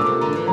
Amen.